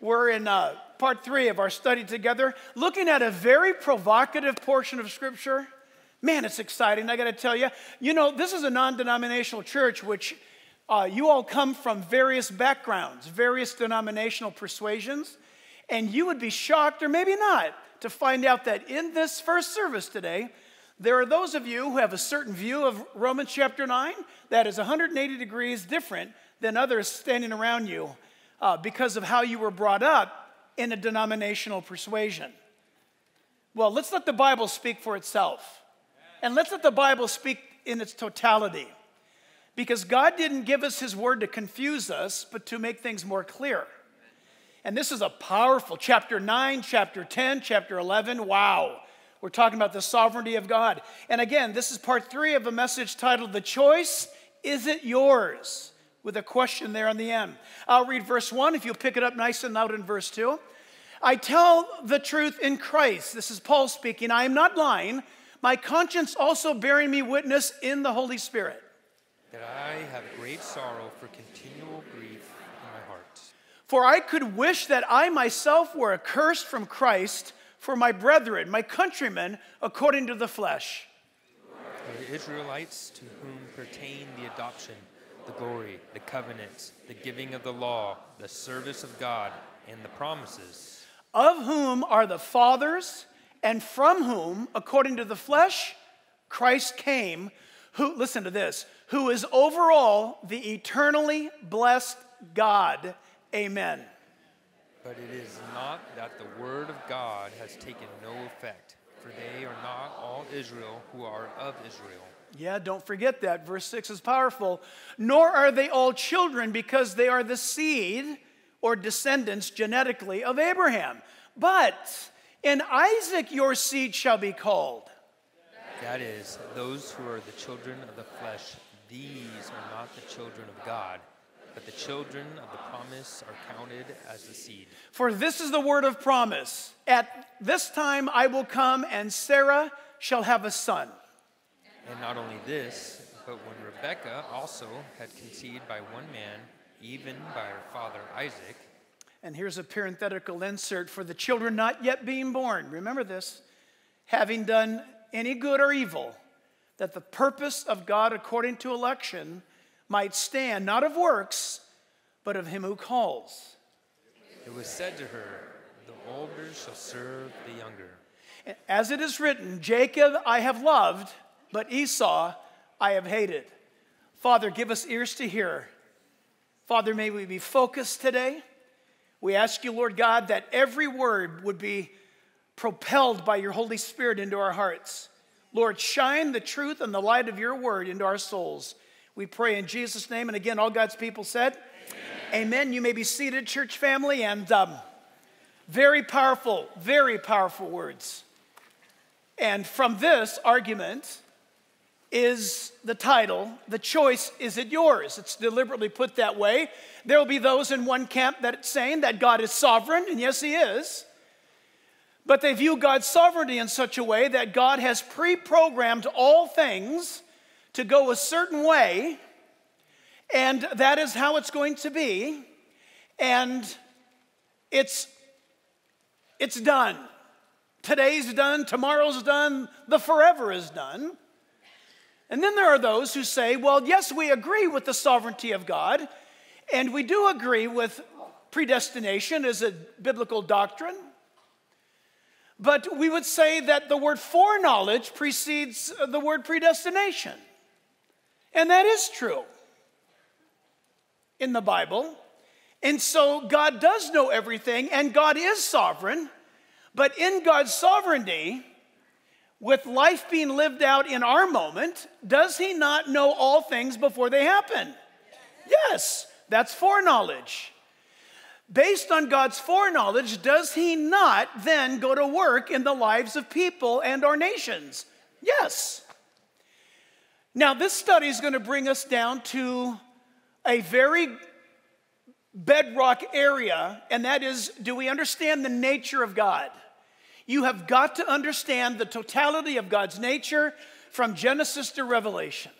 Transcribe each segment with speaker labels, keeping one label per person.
Speaker 1: We're in uh, part three of our study together, looking at a very provocative portion of Scripture. Man, it's exciting, I gotta tell you. You know, this is a non denominational church, which uh, you all come from various backgrounds, various denominational persuasions, and you would be shocked, or maybe not, to find out that in this first service today, there are those of you who have a certain view of Romans chapter 9 that is 180 degrees different than others standing around you uh, because of how you were brought up in a denominational persuasion. Well, let's let the Bible speak for itself. And let's let the Bible speak in its totality. Because God didn't give us His word to confuse us, but to make things more clear. And this is a powerful chapter 9, chapter 10, chapter 11. Wow. We're talking about the sovereignty of God. And again, this is part three of a message titled The Choice Is It Yours? With a question there on the end. I'll read verse 1 if you'll pick it up nice and loud in verse 2. I tell the truth in Christ. This is Paul speaking. I am not lying. My conscience also bearing me witness in the Holy Spirit.
Speaker 2: That I have great sorrow for continual grief in my heart.
Speaker 1: For I could wish that I myself were accursed from Christ for my brethren, my countrymen, according to the flesh.
Speaker 2: For the Israelites to whom pertain the adoption the glory, the covenants, the giving of the law, the service of God, and the promises.
Speaker 1: Of whom are the fathers, and from whom, according to the flesh, Christ came, who, listen to this, who is over all the eternally blessed God. Amen.
Speaker 2: But it is not that the word of God has taken no effect, for they are not all Israel who are of Israel.
Speaker 1: Yeah, don't forget that. Verse 6 is powerful. Nor are they all children because they are the seed or descendants genetically of Abraham. But in Isaac your seed shall be called.
Speaker 2: That is, those who are the children of the flesh, these are not the children of God, but the children of the promise are counted as the seed.
Speaker 1: For this is the word of promise. At this time I will come, and Sarah shall have a son.
Speaker 2: And not only this, but when Rebekah also had conceived by one man, even by her father Isaac.
Speaker 1: And here's a parenthetical insert for the children not yet being born. Remember this having done any good or evil, that the purpose of God according to election might stand, not of works, but of him who calls.
Speaker 2: It was said to her, The older shall serve the younger.
Speaker 1: As it is written, Jacob I have loved but Esau I have hated. Father, give us ears to hear. Father, may we be focused today. We ask you, Lord God, that every word would be propelled by your Holy Spirit into our hearts. Lord, shine the truth and the light of your word into our souls. We pray in Jesus' name. And again, all God's people said, Amen. Amen. You may be seated, church family, and um, very powerful, very powerful words. And from this argument, is the title. The choice is it yours. It's deliberately put that way. There will be those in one camp that saying that God is sovereign, and yes, He is. But they view God's sovereignty in such a way that God has pre programmed all things to go a certain way, and that is how it's going to be. And it's, it's done. Today's done, tomorrow's done, the forever is done. And then there are those who say, well, yes, we agree with the sovereignty of God, and we do agree with predestination as a biblical doctrine. But we would say that the word foreknowledge precedes uh, the word predestination. And that is true in the Bible. And so God does know everything, and God is sovereign. But in God's sovereignty, with life being lived out in our moment, does he not know all things before they happen? Yes, that's foreknowledge. Based on God's foreknowledge, does he not then go to work in the lives of people and our nations? Yes. Now, this study is going to bring us down to a very bedrock area, and that is do we understand the nature of God? You have got to understand the totality of God's nature from Genesis to Revelation.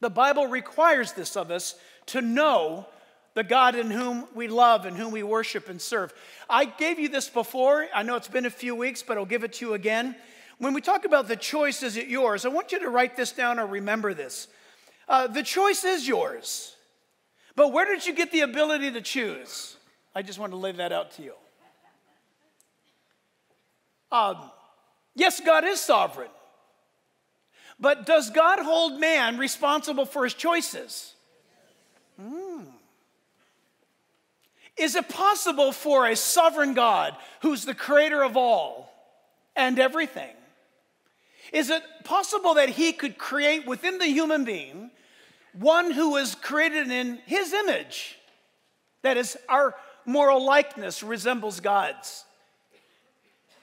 Speaker 1: The Bible requires this of us to know the God in whom we love and whom we worship and serve. I gave you this before. I know it's been a few weeks, but I'll give it to you again. When we talk about the choice, is it yours? I want you to write this down or remember this. Uh, the choice is yours. But where did you get the ability to choose? I just want to lay that out to you. Um, yes, God is sovereign. But does God hold man responsible for his choices? Mm. Is it possible for a sovereign God who's the creator of all and everything? Is it possible that he could create within the human being one who was created in his image? That is, our moral likeness resembles God's.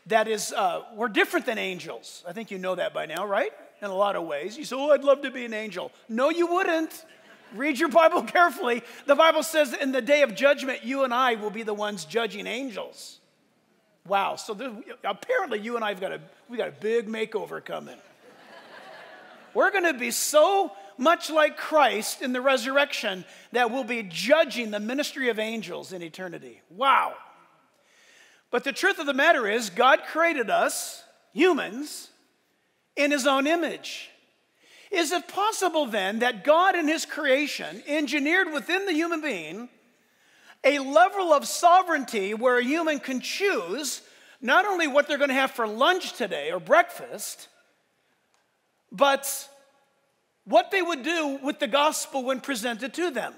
Speaker 1: That is, uh, we're different than angels. I think you know that by now, right? In a lot of ways. You say, Oh, I'd love to be an angel. No, you wouldn't. Read your Bible carefully. The Bible says in the day of judgment, you and I will be the ones judging angels. Wow. So apparently, you and I have got a we got a big makeover coming. We're going to be so much like Christ in the resurrection that we'll be judging the ministry of angels in eternity. Wow. But the truth of the matter is, God created us, humans, in his own image. Is it possible then that God in his creation engineered within the human being a level of sovereignty where a human can choose not only what they're going to have for lunch today or breakfast, but what they would do with the gospel when presented to them?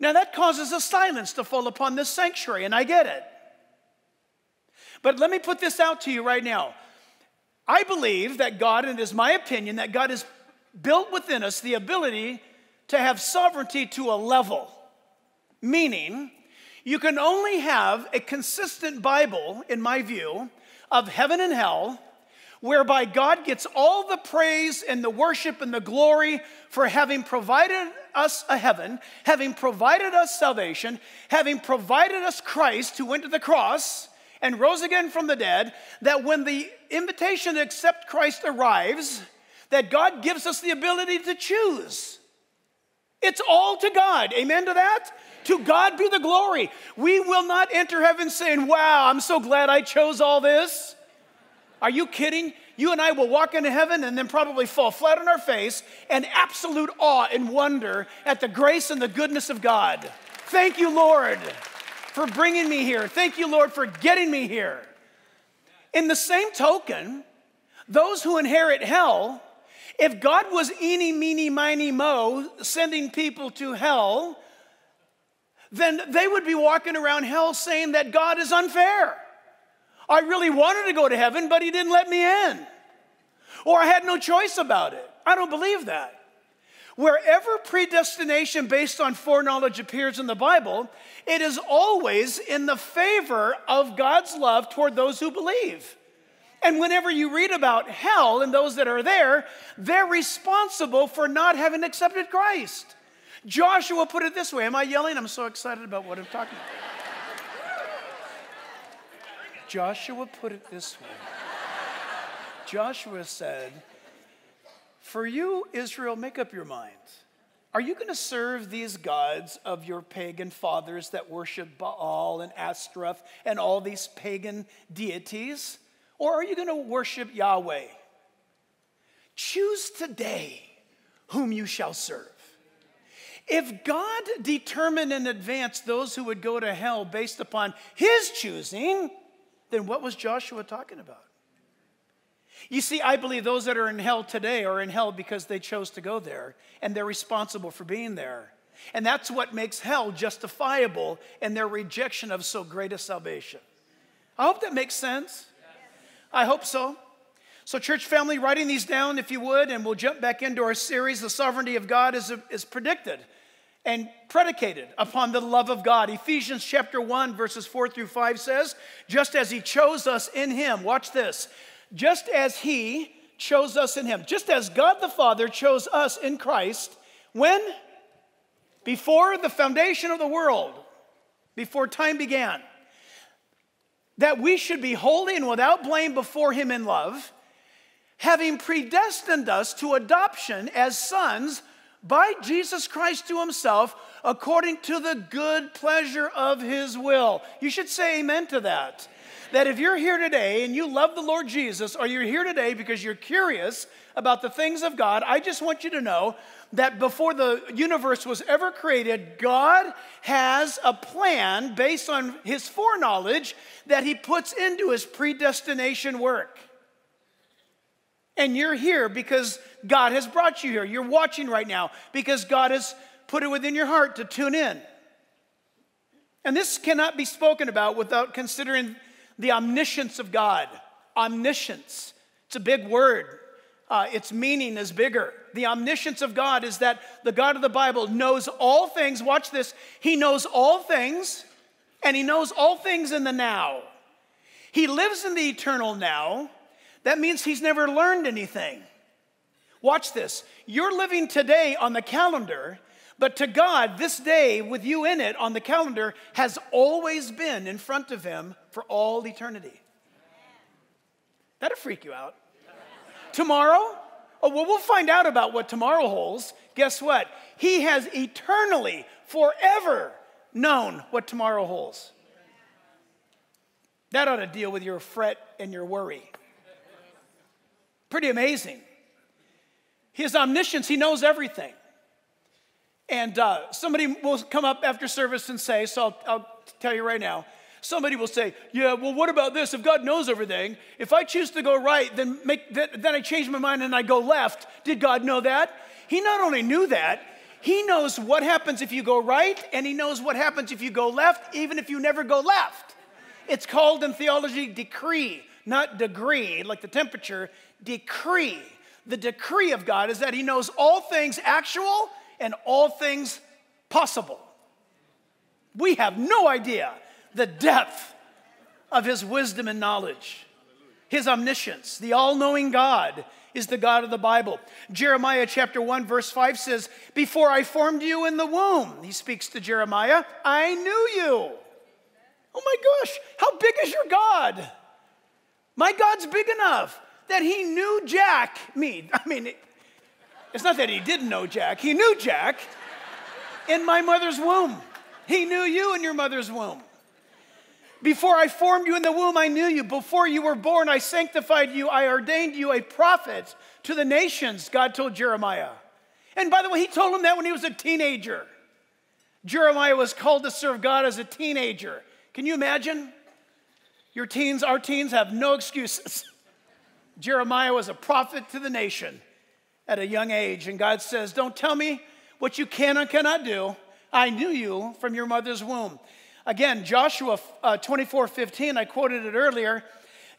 Speaker 1: Now, that causes a silence to fall upon this sanctuary, and I get it. But let me put this out to you right now. I believe that God, and it is my opinion, that God has built within us the ability to have sovereignty to a level. Meaning, you can only have a consistent Bible, in my view, of heaven and hell, whereby God gets all the praise and the worship and the glory for having provided us a heaven, having provided us salvation, having provided us Christ who went to the cross and rose again from the dead, that when the invitation to accept Christ arrives, that God gives us the ability to choose. It's all to God. Amen to that? To God be the glory. We will not enter heaven saying, Wow, I'm so glad I chose all this. Are you kidding? You and I will walk into heaven and then probably fall flat on our face in absolute awe and wonder at the grace and the goodness of God. Thank you, Lord for bringing me here. Thank you, Lord, for getting me here. In the same token, those who inherit hell, if God was eeny, meeny, miny, mo, sending people to hell, then they would be walking around hell saying that God is unfair. I really wanted to go to heaven, but He didn't let me in. Or I had no choice about it. I don't believe that. Wherever predestination based on foreknowledge appears in the Bible, it is always in the favor of God's love toward those who believe. And whenever you read about hell and those that are there, they're responsible for not having accepted Christ. Joshua put it this way Am I yelling? I'm so excited about what I'm talking about. Joshua put it this way Joshua said, for you, Israel, make up your mind. Are you going to serve these gods of your pagan fathers that worship Baal and Ashtaroth and all these pagan deities? Or are you going to worship Yahweh? Choose today whom you shall serve. If God determined in advance those who would go to hell based upon his choosing, then what was Joshua talking about? You see, I believe those that are in hell today are in hell because they chose to go there and they're responsible for being there. And that's what makes hell justifiable in their rejection of so great a salvation. I hope that makes sense. I hope so. So, church family, writing these down if you would, and we'll jump back into our series. The sovereignty of God is, is predicted and predicated upon the love of God. Ephesians chapter 1, verses 4 through 5 says, Just as He chose us in Him, watch this just as He chose us in Him, just as God the Father chose us in Christ when? Before the foundation of the world, before time began, that we should be holy and without blame before Him in love, having predestined us to adoption as sons by Jesus Christ to himself according to the good pleasure of his will. You should say amen to that. That if you're here today and you love the Lord Jesus, or you're here today because you're curious about the things of God, I just want you to know that before the universe was ever created, God has a plan based on his foreknowledge that he puts into his predestination work. And you're here because God has brought you here. You're watching right now because God has put it within your heart to tune in. And this cannot be spoken about without considering the omniscience of God. Omniscience. It's a big word, uh, its meaning is bigger. The omniscience of God is that the God of the Bible knows all things. Watch this. He knows all things, and He knows all things in the now. He lives in the eternal now. That means He's never learned anything. Watch this. You're living today on the calendar, but to God, this day with you in it on the calendar has always been in front of Him for all eternity. That'll freak you out. Tomorrow? Oh, well, we'll find out about what tomorrow holds. Guess what? He has eternally, forever known what tomorrow holds. That ought to deal with your fret and your worry. Pretty amazing. His omniscience, he knows everything. And uh, somebody will come up after service and say, so I'll, I'll tell you right now, somebody will say, Yeah, well, what about this? If God knows everything, if I choose to go right, then, make, then I change my mind and I go left. Did God know that? He not only knew that, He knows what happens if you go right, and He knows what happens if you go left, even if you never go left. It's called in theology decree, not degree, like the temperature, decree the decree of God is that He knows all things actual and all things possible. We have no idea the depth of His wisdom and knowledge, His omniscience. The all knowing God is the God of the Bible. Jeremiah chapter 1, verse 5 says, Before I formed you in the womb, He speaks to Jeremiah, I knew you. Oh my gosh, how big is your God? My God's big enough that he knew Jack, me. I mean, it's not that he didn't know Jack, he knew Jack in my mother's womb. He knew you in your mother's womb. Before I formed you in the womb, I knew you. Before you were born, I sanctified you. I ordained you a prophet to the nations, God told Jeremiah. And by the way, he told him that when he was a teenager. Jeremiah was called to serve God as a teenager. Can you imagine? Your teens, our teens have no excuses. Jeremiah was a prophet to the nation at a young age, and God says, Don't tell me what you can and cannot do. I knew you from your mother's womb. Again, Joshua uh, 24 15, I quoted it earlier.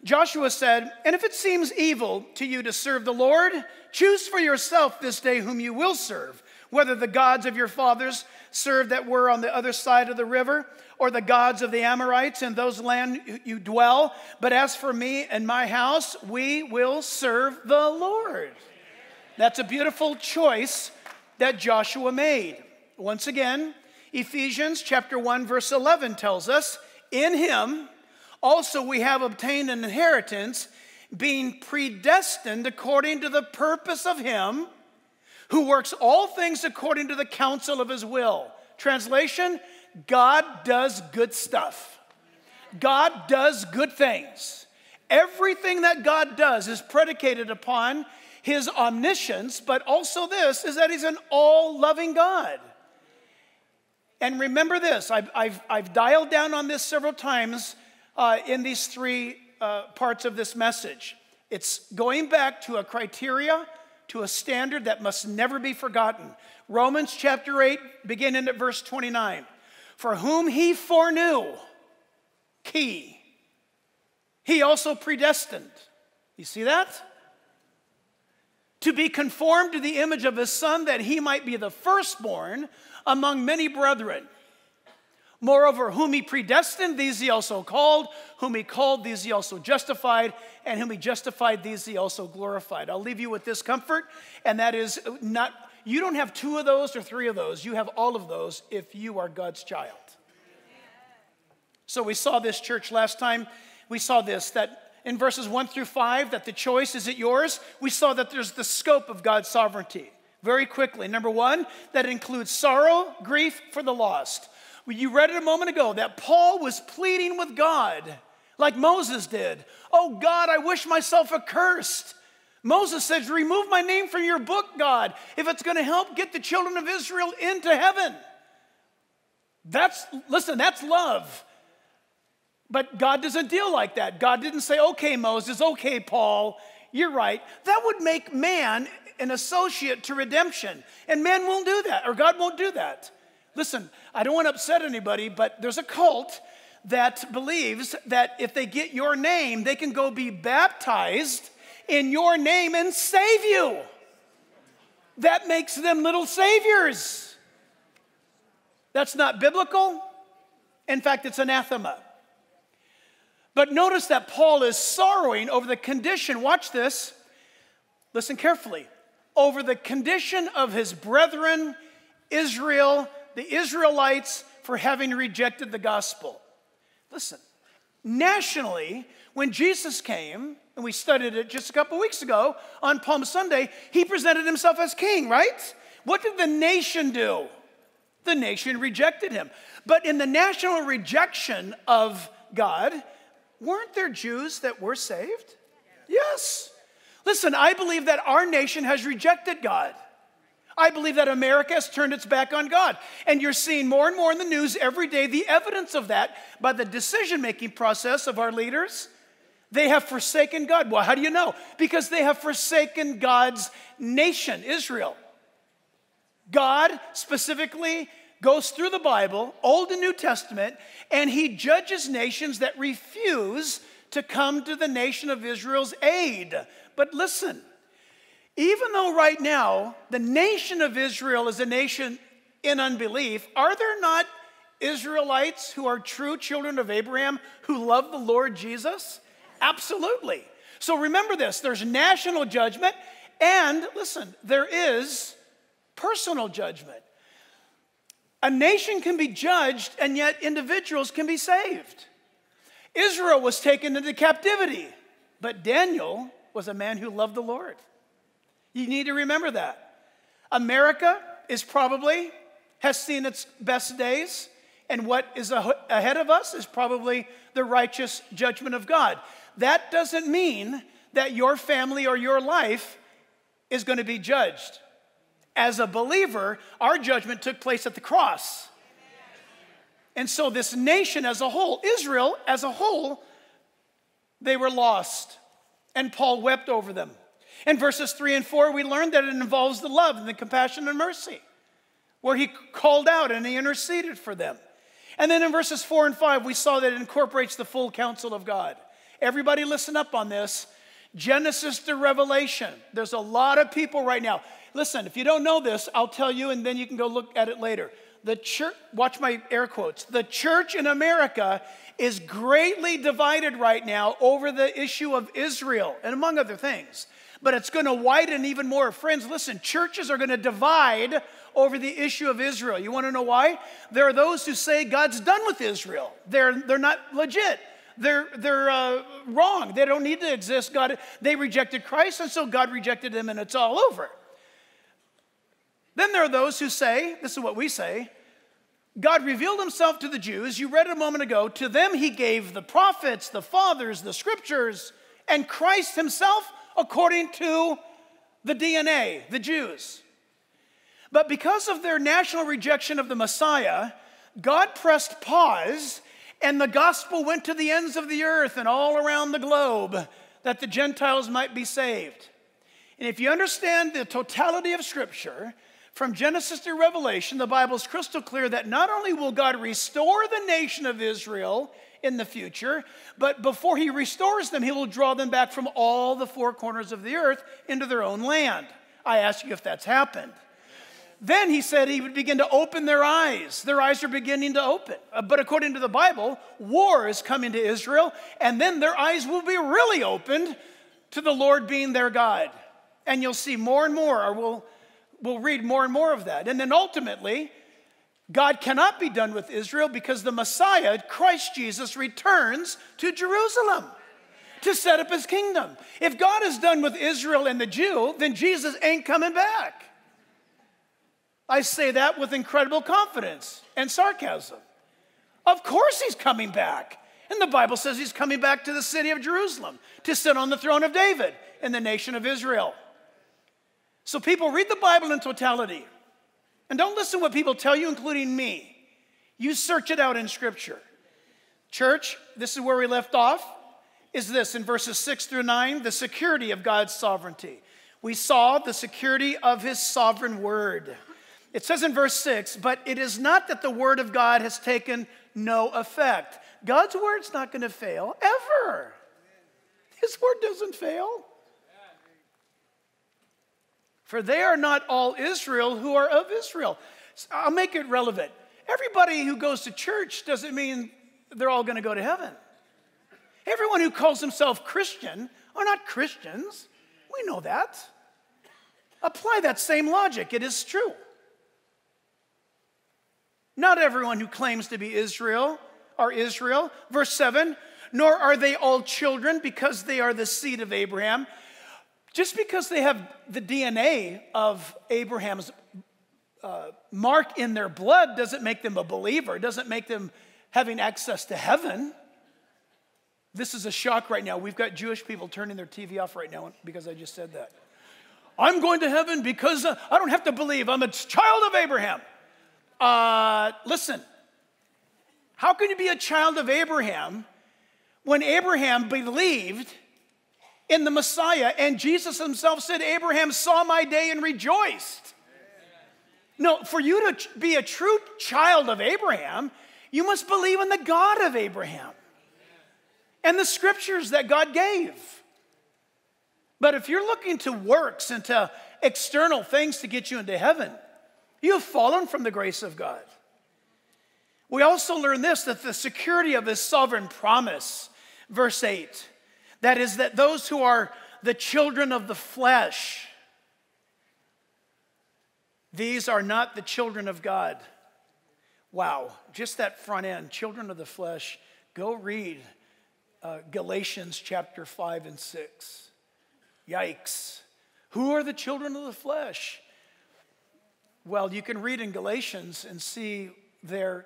Speaker 1: Joshua said, And if it seems evil to you to serve the Lord, choose for yourself this day whom you will serve, whether the gods of your fathers served that were on the other side of the river, or the gods of the Amorites in those land you dwell. But as for me and my house, we will serve the Lord. That's a beautiful choice that Joshua made. Once again, Ephesians chapter 1 verse 11 tells us, in him also we have obtained an inheritance being predestined according to the purpose of him who works all things according to the counsel of his will. Translation, God does good stuff. God does good things. Everything that God does is predicated upon his omniscience, but also this is that he's an all loving God. And remember this I've, I've, I've, dialed down on this several times uh, in these three uh, parts of this message. It's going back to a criteria, to a standard that must never be forgotten. Romans chapter 8, beginning at verse 29 for whom he foreknew, key, he also predestined. You see that? To be conformed to the image of his son, that he might be the firstborn among many brethren. Moreover, whom he predestined, these he also called. Whom he called, these he also justified. And whom he justified, these he also glorified. I'll leave you with this comfort, and that is not you don't have two of those or three of those. You have all of those if you are God's child. So we saw this church last time. We saw this that in verses 1 through 5 that the choice is it yours. We saw that there's the scope of God's sovereignty. very quickly. Number one, that includes sorrow, grief for the lost. You read it a moment ago that Paul was pleading with God, like Moses did. Oh God, I wish myself accursed. Moses says, Remove my name from your book, God, if it's going to help get the children of Israel into heaven. That's, listen, that's love. But God doesn't deal like that. God didn't say, okay, Moses, okay, Paul, you're right. That would make man an associate to redemption. And man won't do that, or God won't do that. Listen, I don't want to upset anybody, but there's a cult that believes that if they get your name, they can go be baptized in your name and save you. That makes them little saviors. That's not biblical. In fact, it's anathema. But notice that Paul is sorrowing over the condition, watch this, listen carefully, over the condition of his brethren, Israel, the Israelites, for having rejected the gospel. Listen, nationally, when Jesus came, and we studied it just a couple weeks ago on Palm Sunday, he presented himself as king, right? What did the nation do? The nation rejected him. But in the national rejection of God, weren't there Jews that were saved? Yes. Listen, I believe that our nation has rejected God. I believe that America has turned its back on God. And you're seeing more and more in the news every day the evidence of that by the decision making process of our leaders. They have forsaken God. Well, how do you know? Because they have forsaken God's nation, Israel. God specifically goes through the Bible, Old and New Testament, and he judges nations that refuse to come to the nation of Israel's aid. But listen, even though right now the nation of Israel is a nation in unbelief, are there not Israelites who are true children of Abraham who love the Lord Jesus? Absolutely. So remember this there's national judgment, and listen, there is personal judgment. A nation can be judged, and yet individuals can be saved. Israel was taken into captivity, but Daniel was a man who loved the Lord. You need to remember that. America is probably, has seen its best days, and what is ahead of us is probably the righteous judgment of God. That doesn't mean that your family or your life is going to be judged. As a believer, our judgment took place at the cross. And so, this nation as a whole, Israel as a whole, they were lost. And Paul wept over them. In verses 3 and 4, we learned that it involves the love and the compassion and mercy, where he called out and he interceded for them. And then in verses 4 and 5, we saw that it incorporates the full counsel of God. Everybody, listen up on this. Genesis to Revelation. There's a lot of people right now. Listen, if you don't know this, I'll tell you and then you can go look at it later. The church, watch my air quotes. The church in America is greatly divided right now over the issue of Israel and among other things. But it's going to widen even more. Friends, listen, churches are going to divide over the issue of Israel. You want to know why? There are those who say God's done with Israel. They're, they're not legit. They're, they're uh, wrong. They don't need to exist. God, they rejected Christ, and so God rejected them, and it's all over. Then there are those who say, this is what we say, God revealed himself to the Jews. You read it a moment ago. To them, he gave the prophets, the fathers, the scriptures, and Christ himself according to the DNA, the Jews. But because of their national rejection of the Messiah, God pressed pause and the gospel went to the ends of the earth and all around the globe that the Gentiles might be saved. And if you understand the totality of Scripture, from Genesis to Revelation, the Bible is crystal clear that not only will God restore the nation of Israel in the future, but before He restores them, He will draw them back from all the four corners of the earth into their own land. I ask you if that's happened. Then he said he would begin to open their eyes. Their eyes are beginning to open. Uh, but according to the Bible, war is coming to Israel, and then their eyes will be really opened to the Lord being their God. And you'll see more and more, or we'll we'll read more and more of that. And then ultimately, God cannot be done with Israel because the Messiah, Christ Jesus, returns to Jerusalem to set up his kingdom. If God is done with Israel and the Jew, then Jesus ain't coming back. I say that with incredible confidence and sarcasm. Of course, he's coming back. And the Bible says he's coming back to the city of Jerusalem to sit on the throne of David in the nation of Israel. So, people, read the Bible in totality. And don't listen to what people tell you, including me. You search it out in Scripture. Church, this is where we left off. Is this in verses six through nine, the security of God's sovereignty. We saw the security of his sovereign word. It says in verse 6, but it is not that the word of God has taken no effect. God's word's not going to fail ever. His word doesn't fail. For they are not all Israel who are of Israel. I'll make it relevant. Everybody who goes to church doesn't mean they're all going to go to heaven. Everyone who calls himself Christian are not Christians. We know that. Apply that same logic, it is true. Not everyone who claims to be Israel are Israel. Verse 7 Nor are they all children because they are the seed of Abraham. Just because they have the DNA of Abraham's uh, mark in their blood doesn't make them a believer, doesn't make them having access to heaven. This is a shock right now. We've got Jewish people turning their TV off right now because I just said that. I'm going to heaven because uh, I don't have to believe I'm a child of Abraham. Uh, listen, how can you be a child of Abraham when Abraham believed in the Messiah and Jesus himself said, Abraham saw my day and rejoiced? No, for you to be a true child of Abraham, you must believe in the God of Abraham and the scriptures that God gave. But if you're looking to works and to external things to get you into heaven, you have fallen from the grace of God. We also learn this that the security of his sovereign promise, verse 8, that is, that those who are the children of the flesh, these are not the children of God. Wow, just that front end, children of the flesh. Go read uh, Galatians chapter 5 and 6. Yikes. Who are the children of the flesh? Well, you can read in Galatians and see their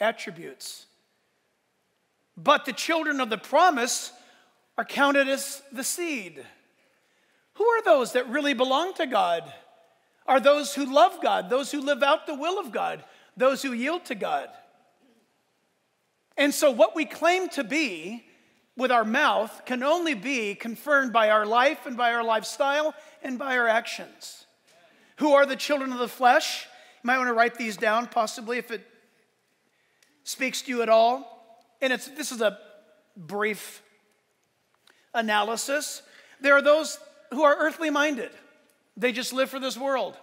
Speaker 1: attributes. But the children of the promise are counted as the seed. Who are those that really belong to God? Are those who love God, those who live out the will of God, those who yield to God. And so, what we claim to be with our mouth can only be confirmed by our life and by our lifestyle and by our actions. Who are the children of the flesh? You might want to write these down, possibly, if it speaks to you at all. And it's, this is a brief analysis. There are those who are earthly minded, they just live for this world.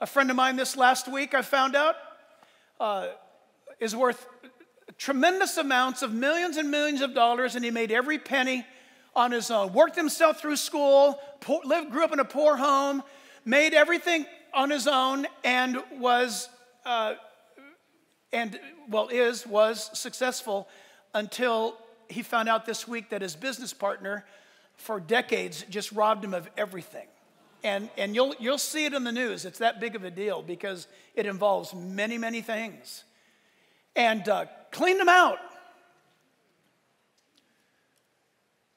Speaker 1: A friend of mine this last week, I found out, uh, is worth tremendous amounts of millions and millions of dollars, and he made every penny on his own. Worked himself through school, poor, lived, grew up in a poor home, made everything on his own and was, uh, and well, is, was successful until he found out this week that his business partner for decades just robbed him of everything. And, and you'll, you'll see it in the news. It's that big of a deal because it involves many, many things. And uh, cleaned them out.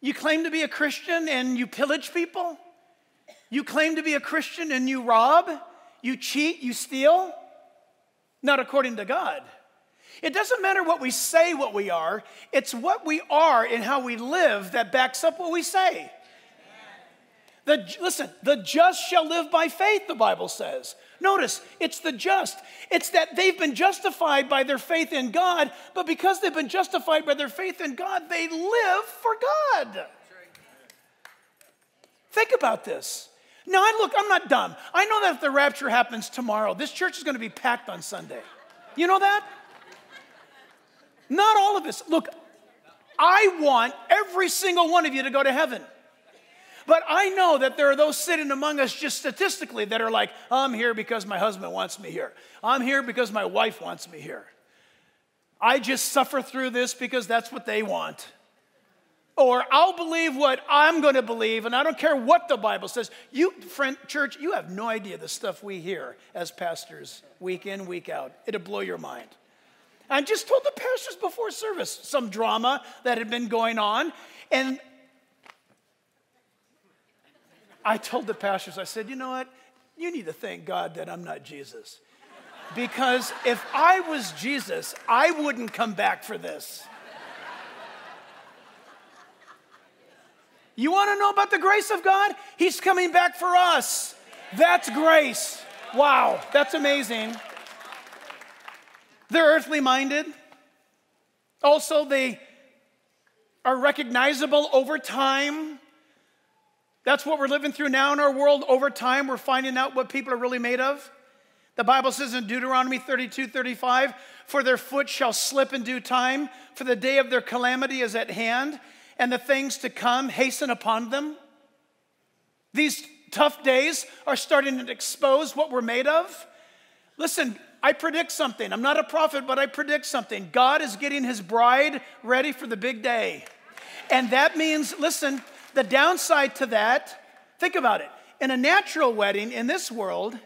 Speaker 1: You claim to be a Christian and you pillage people? You claim to be a Christian and you rob, you cheat, you steal? Not according to God. It doesn't matter what we say what we are, it's what we are and how we live that backs up what we say. The, listen, the just shall live by faith, the Bible says. Notice, it's the just. It's that they've been justified by their faith in God, but because they've been justified by their faith in God, they live for God. Think about this. Now, I look, I'm not dumb. I know that if the rapture happens tomorrow, this church is going to be packed on Sunday. You know that? Not all of us. Look, I want every single one of you to go to heaven. But I know that there are those sitting among us just statistically that are like, I'm here because my husband wants me here. I'm here because my wife wants me here. I just suffer through this because that's what they want. or I'll believe what I'm going to believe, and I don't care what the Bible says. You, friend, church, you have no idea the stuff we hear as pastors week in, week out. It'll blow your mind. I just told the pastors before service some drama that had been going on, and I told the pastors, I said, you know what? You need to thank God that I'm not Jesus. Because if I was Jesus, I wouldn't come back for this. You want to know about the grace of God? He's coming back for us. That's grace. Wow, that's amazing. They're earthly minded. Also, they are recognizable over time. That's what we're living through now in our world. Over time, we're finding out what people are really made of. The Bible says in Deuteronomy 32 35, For their foot shall slip in due time, for the day of their calamity is at hand, and the things to come hasten upon them. These tough days are starting to expose what we're made of. Listen, I predict something. I'm not a prophet, but I predict something. God is getting his bride ready for the big day. And that means, listen, the downside to that, think about it. In a natural wedding in this world,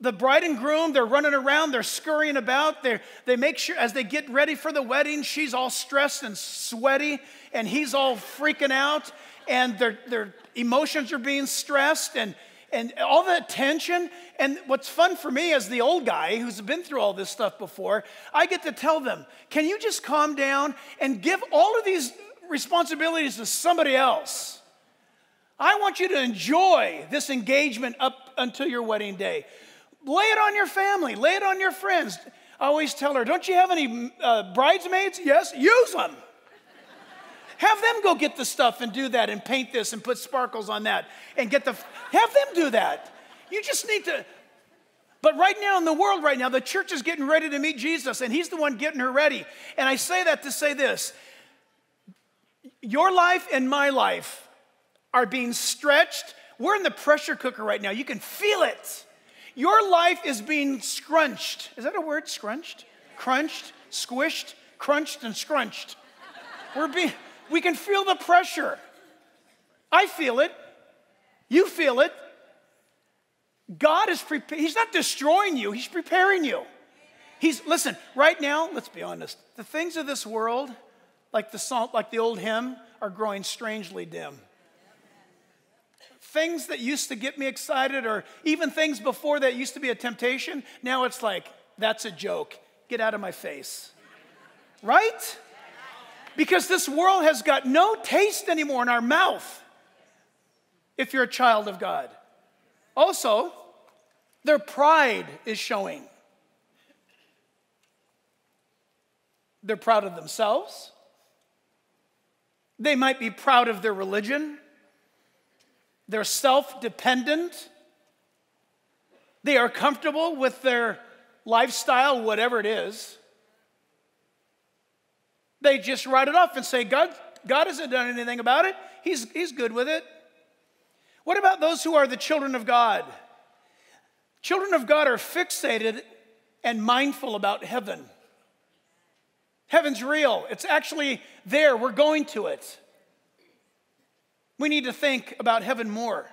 Speaker 1: the bride and groom, they're running around, they're scurrying about. they they make sure as they get ready for the wedding, she's all stressed and sweaty, and he's all freaking out, and their, their emotions are being stressed, and, and all the tension. And what's fun for me as the old guy who's been through all this stuff before, I get to tell them, can you just calm down and give all of these responsibilities to somebody else. I want you to enjoy this engagement up until your wedding day. Lay it on your family, lay it on your friends. I always tell her, Don't you have any uh, bridesmaids? Yes, use them. have them go get the stuff and do that and paint this and put sparkles on that and get the. Have them do that. You just need to. But right now in the world, right now, the church is getting ready to meet Jesus, and He's the one getting her ready. And I say that to say this your life and my life are being stretched. We're in the pressure cooker right now. You can feel it. Your life is being scrunched. Is that a word? Scrunched? Crunched, squished, crunched, and scrunched. We're being, we can feel the pressure. I feel it. You feel it. God is preparing, He's not destroying you, He's preparing you. He's, listen, right now, let's be honest, the things of this world, like the salt, like the old hymn, are growing strangely dim. Things that used to get me excited, or even things before that used to be a temptation, now it's like, that's a joke. Get out of my face. Right? Because this world has got no taste anymore in our mouth if you're a child of God. Also, their pride is showing. They're proud of themselves. They might be proud of their religion. They're self dependent. They are comfortable with their lifestyle, whatever it is. They just write it off and say, God, God hasn't done anything about it. He's, he's good with it. What about those who are the children of God? Children of God are fixated and mindful about heaven. Heaven's real, it's actually there. We're going to it. We need to think about heaven more.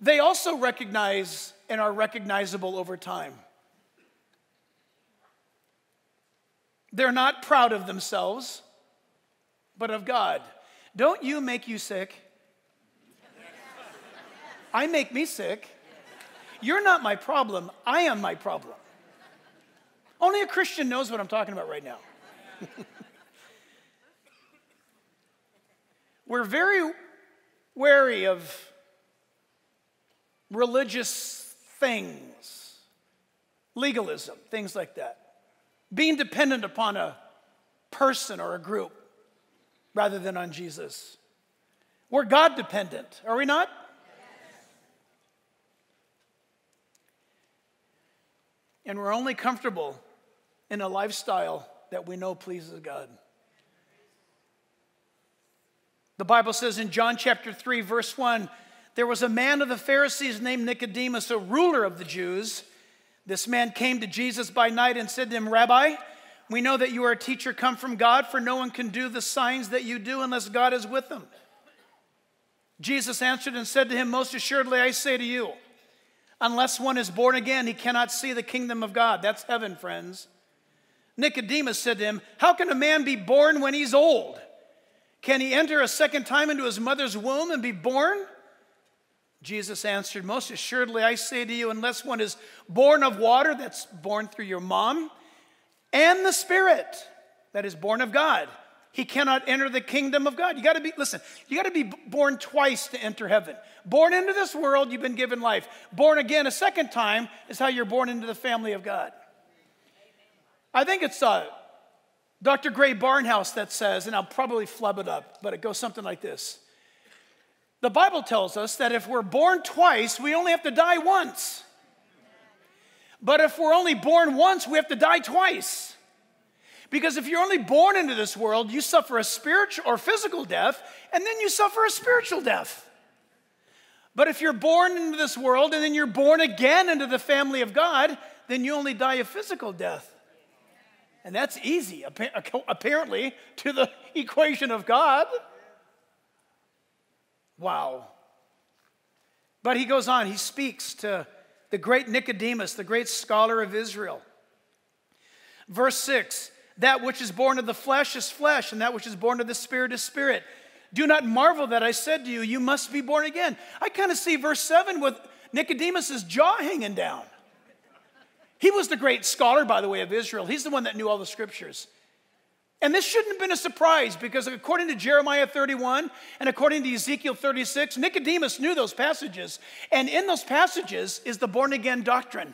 Speaker 1: They also recognize and are recognizable over time. They're not proud of themselves, but of God. Don't you make you sick? I make me sick. You're not my problem, I am my problem. Only a Christian knows what I'm talking about right now. We're very wary of religious things, legalism, things like that. Being dependent upon a person or a group rather than on Jesus. We're God dependent, are we not? And we're only comfortable in a lifestyle that we know pleases God. The Bible says in John chapter 3, verse 1 there was a man of the Pharisees named Nicodemus, a ruler of the Jews. This man came to Jesus by night and said to him, Rabbi, We know that you are a teacher come from God, for no one can do the signs that you do unless God is with them. Jesus answered and said to him, Most assuredly, I say to you, unless one is born again, he cannot see the kingdom of God. That's heaven, friends. Nicodemus said to him, How can a man be born when he's old? Can he enter a second time into his mother's womb and be born? Jesus answered, Most assuredly, I say to you, unless one is born of water, that's born through your mom, and the Spirit, that is born of God, he cannot enter the kingdom of God. You got to be, listen, you got to be born twice to enter heaven. Born into this world, you've been given life. Born again a second time is how you're born into the family of God. I think it's uh, Dr. Grey Barnhouse that says, and I'll probably flub it up, but it goes something like this the Bible tells us that if we're born twice, we only have to die once. But if we're only born once, we have to die twice. Because if you're only born into this world, you suffer a spiritual or physical death, and then you suffer a spiritual death. But if you're born into this world and then you're born again into the family of God, then you only die a physical death. And that's easy, apparently, to the equation of God. Wow. But he goes on, he speaks to the great Nicodemus, the great scholar of Israel. Verse 6 That which is born of the flesh is flesh, and that which is born of the spirit is spirit. Do not marvel that I said to you, You must be born again. I kind of see verse 7 with Nicodemus's jaw hanging down. He was the great scholar, by the way, of Israel. He's the one that knew all the scriptures. And this shouldn't have been a surprise because according to Jeremiah 31 and according to Ezekiel 36, Nicodemus knew those passages. And in those passages is the born again doctrine.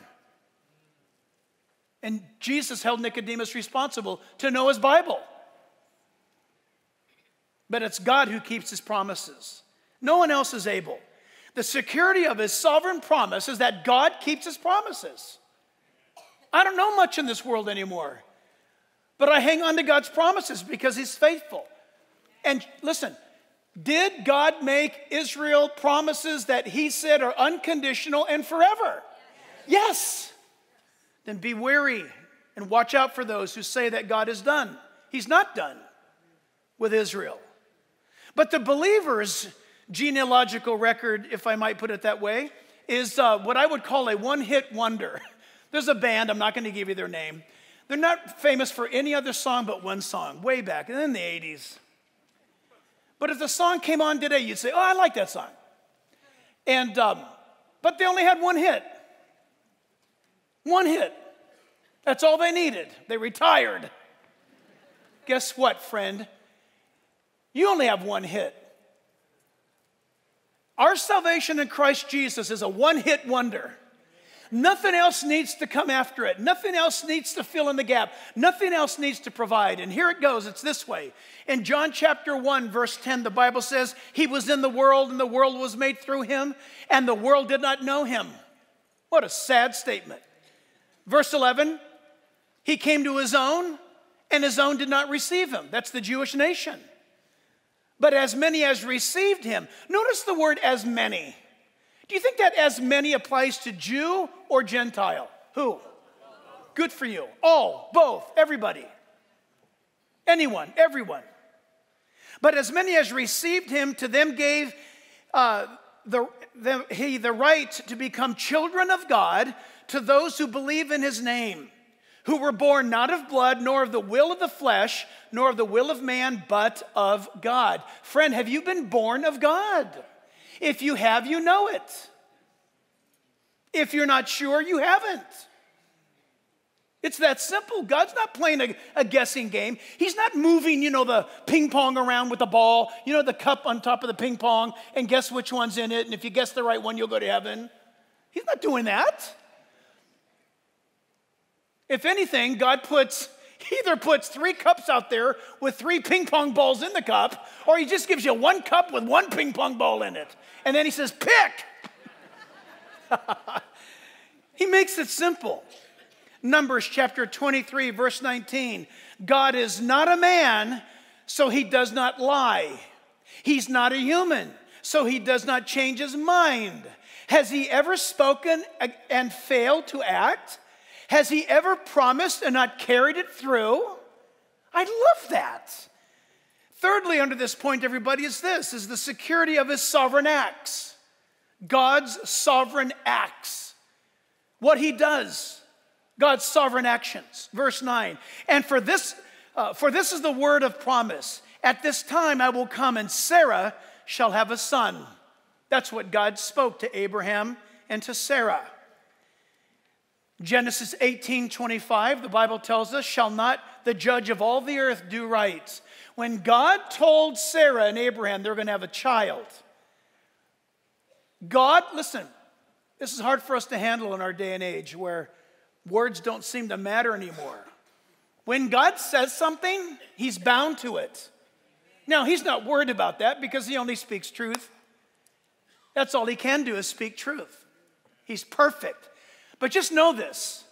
Speaker 1: And Jesus held Nicodemus responsible to know his Bible. But it's God who keeps his promises, no one else is able. The security of his sovereign promise is that God keeps his promises. I don't know much in this world anymore. But I hang on to God's promises because He's faithful. And listen, did God make Israel promises that He said are unconditional and forever? Yes. Then be wary and watch out for those who say that God is done. He's not done with Israel. But the believer's genealogical record, if I might put it that way, is uh, what I would call a one hit wonder. There's a band, I'm not going to give you their name, they're not famous for any other song but one song, way back in the 80s. But if the song came on today, you'd say, Oh, I like that song. And, um, but they only had one hit. One hit. That's all they needed. They retired. Guess what, friend? You only have one hit. Our salvation in Christ Jesus is a one hit wonder. Nothing else needs to come after it. Nothing else needs to fill in the gap. Nothing else needs to provide. And here it goes it's this way. In John chapter 1, verse 10, the Bible says, He was in the world, and the world was made through him, and the world did not know him. What a sad statement. Verse 11, He came to His own, and His own did not receive him. That's the Jewish nation. But as many as received him, notice the word as many. Do you think that as many applies to Jew or Gentile? Who? Good for you. All, both, everybody. Anyone, everyone. But as many as received him, to them gave uh, the, the, he the right to become children of God to those who believe in his name, who were born not of blood, nor of the will of the flesh, nor of the will of man, but of God. Friend, have you been born of God? If you have, you know it. If you're not sure, you haven't. It's that simple. God's not playing a, a, guessing game. He's not moving, you know, the ping pong around with the ball, you know, the cup on top of the ping pong, and guess which one's in it. And if you guess the right one, you'll go to heaven. He's not doing that. If anything, God puts either puts three cups out there with three ping pong balls in the cup, or he just gives you one cup with one ping pong ball in it. And then he says, pick. he makes it simple. Numbers chapter 23, verse 19. God is not a man, so he does not lie. He's not a human, so he does not change his mind. Has he ever spoken and failed to act? Has he ever promised and not carried it through? I love that. Thirdly, under this point, everybody, is this is the security of his sovereign acts. God's sovereign acts. What he does, God's sovereign actions. Verse 9. And for this, uh, for this is the word of promise. At this time I will come, and Sarah shall have a son. That's what God spoke to Abraham and to Sarah. Genesis 18 25, the Bible tells us, Shall not the judge of all the earth do right? When God told Sarah and Abraham they're going to have a child, God, listen, this is hard for us to handle in our day and age where words don't seem to matter anymore. When God says something, He's bound to it. Now, He's not worried about that because He only speaks truth. That's all He can do is speak truth. He's perfect. But just know this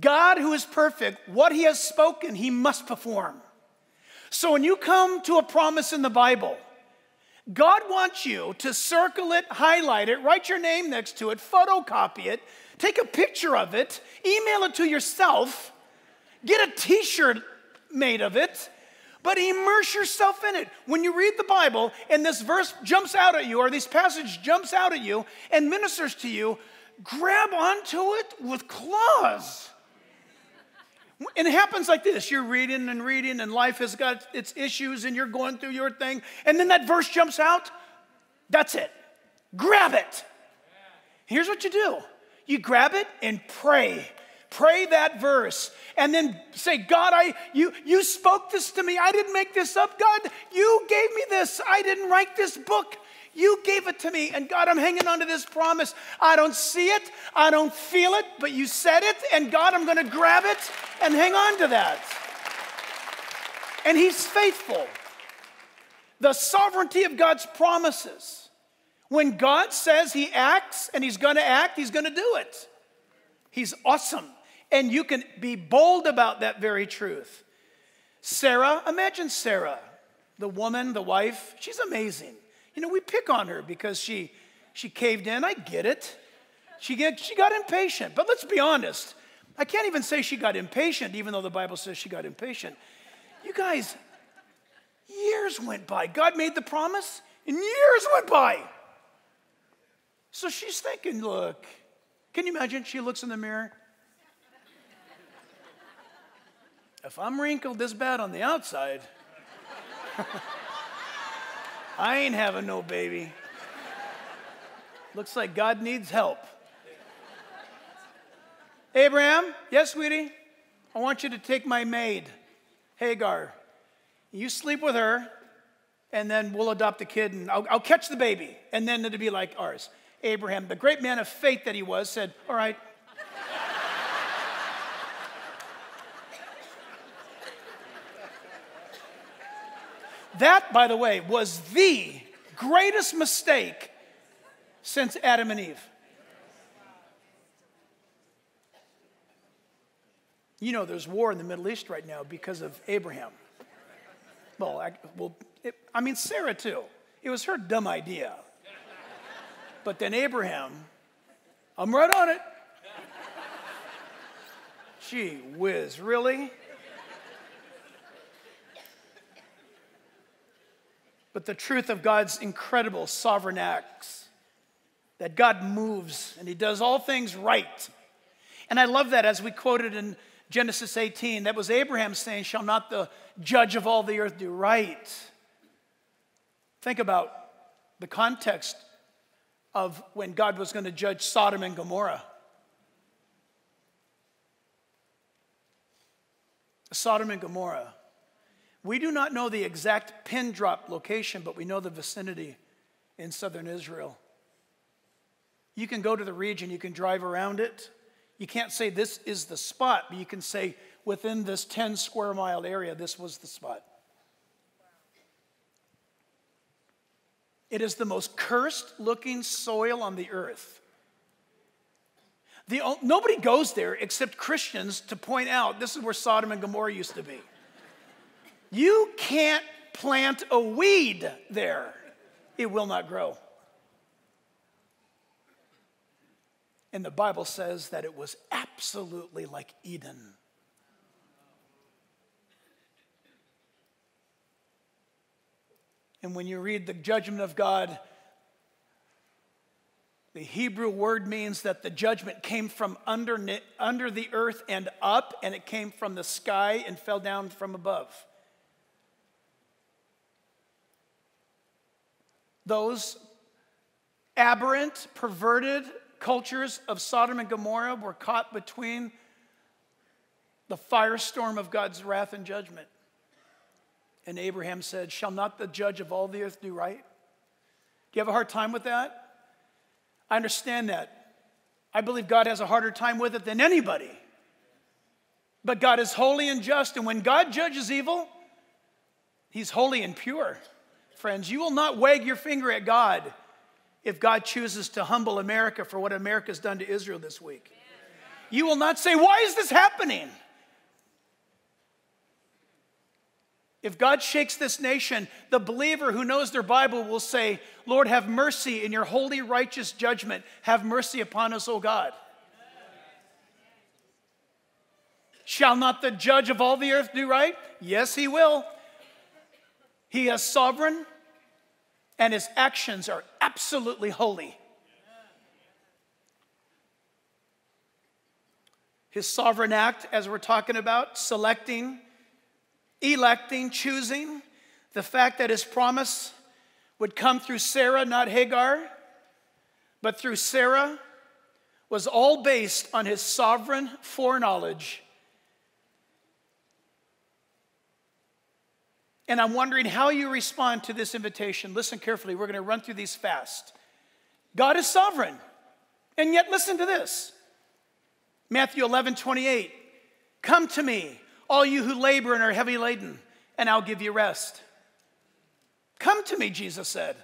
Speaker 1: God, who is perfect, what He has spoken, He must perform. So when you come to a promise in the Bible, God wants you to circle it, highlight it, write your name next to it, photocopy it, take a picture of it, email it to yourself, get a t shirt made of it, but immerse yourself in it. When you read the Bible and this verse jumps out at you or this passage jumps out at you and ministers to you, grab onto it with claws. And it happens like this you're reading and reading, and life has got its issues, and you're going through your thing, and then that verse jumps out. That's it. Grab it. Here's what you do you grab it and pray. Pray that verse and then say, God, I, you, you spoke this to me. I didn't make this up. God, you gave me this. I didn't write this book. You gave it to me. And God, I'm hanging on to this promise. I don't see it, I don't feel it, but you said it. And God, I'm going to grab it and hang on to that. And He's faithful. The sovereignty of God's promises. When God says He acts and He's going to act, He's going to do it. He's awesome. And you can be bold about that very truth. Sarah, imagine Sarah, the woman, the wife, she's amazing. You know, we pick on her because she, she caved in. I get it. She, get, she got impatient. But let's be honest. I can't even say she got impatient, even though the Bible says she got impatient. You guys, years went by. God made the promise, and years went by. So she's thinking, look, can you imagine? She looks in the mirror. If I'm wrinkled this bad on the outside, I ain't having no baby. Looks like God needs help. Abraham, yes, sweetie? I want you to take my maid, Hagar. You sleep with her, and then we'll adopt a kid, and I'll, I'll catch the baby, and then it'll be like ours. Abraham, the great man of faith that he was, said, All right. That, by the way, was the greatest mistake since Adam and Eve. You know, there's war in the Middle East right now because of Abraham. Well, I, well, it, I mean, Sarah too. It was her dumb idea. But then Abraham, I'm right on it. Gee whiz, really? But the truth of God's incredible sovereign acts, that God moves and He does all things right. And I love that as we quoted in Genesis 18, that was Abraham saying, Shall not the judge of all the earth do right? Think about the context of when God was going to judge Sodom and Gomorrah. Sodom and Gomorrah. We do not know the exact pin drop location, but we know the vicinity in southern Israel. You can go to the region, you can drive around it. You can't say this is the spot, but you can say within this 10 square mile area, this was the spot. It is the most cursed looking soil on the earth. The, nobody goes there except Christians to point out this is where Sodom and Gomorrah used to be. You can't plant a weed there, it will not grow. And the Bible says that it was absolutely like Eden. And when you read the judgment of God, the Hebrew word means that the judgment came from under, under the earth and up, and it came from the sky and fell down from above. Those aberrant, perverted cultures of Sodom and Gomorrah were caught between the firestorm of God's wrath and judgment. And Abraham said, Shall not the judge of all the earth do right? Do you have a hard time with that? I understand that. I believe God has a harder time with it than anybody. But God is holy and just, and when God judges evil, He's holy and pure. Friends, you will not wag your finger at God if God chooses to humble America for what America's done to Israel this week. You will not say, Why is this happening? If God shakes this nation, the believer who knows their Bible will say, Lord, have mercy in your holy, righteous judgment. Have mercy upon us, O God. Shall not the judge of all the earth do right? Yes, he will. He is sovereign, and his actions are absolutely holy. His sovereign act, as we're talking about, selecting electing, choosing, the fact that his promise would come through Sarah, not Hagar, but through Sarah, was all based on his sovereign foreknowledge. And I'm wondering how you respond to this invitation. Listen carefully, we're going to run through these fast. God is sovereign. And yet, listen to this Matthew 11, 28. Come to me, all you who labor and are heavy laden, and I'll give you rest. Come to me, Jesus said.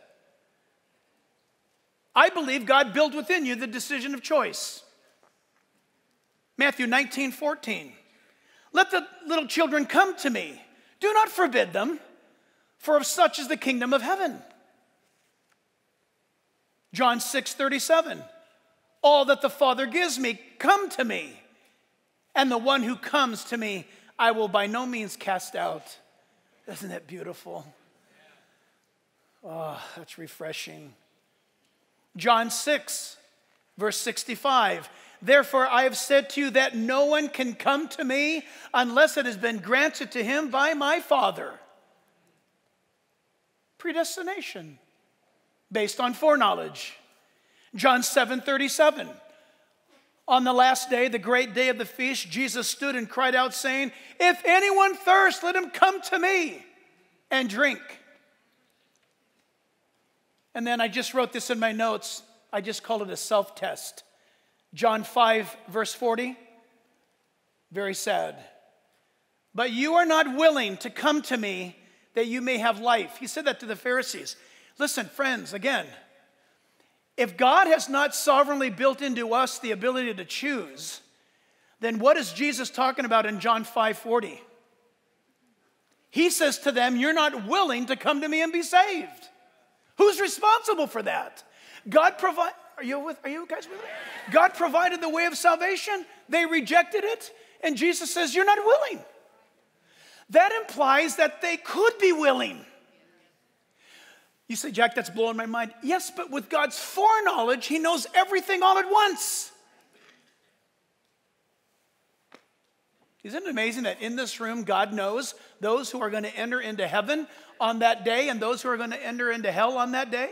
Speaker 1: I believe God built within you the decision of choice. Matthew 19, 14. Let the little children come to me. Do not forbid them, for of such is the kingdom of heaven. John 6, 37. All that the Father gives me, come to me. And the one who comes to me, I will by no means cast out. Isn't that beautiful? Oh, that's refreshing. John 6, verse 65. Therefore, I have said to you that no one can come to me unless it has been granted to him by my Father. Predestination based on foreknowledge. John 7 37. On the last day, the great day of the feast, Jesus stood and cried out, saying, If anyone thirst, let him come to me and drink. And then I just wrote this in my notes. I just called it a self test. John 5, verse 40. Very sad. But you are not willing to come to me that you may have life. He said that to the Pharisees. Listen, friends, again, if God has not sovereignly built into us the ability to choose, then what is Jesus talking about in John 5:40? He says to them, You're not willing to come to me and be saved. Who's responsible for that? God provide are you with are you guys with me? God provided the way of salvation. They rejected it, and Jesus says, You're not willing. That implies that they could be willing. You say, Jack, that's blowing my mind. Yes, but with God's foreknowledge, He knows everything all at once. Isn't it amazing that in this room, God knows those who are going to enter into heaven on that day and those who are going to enter into hell on that day?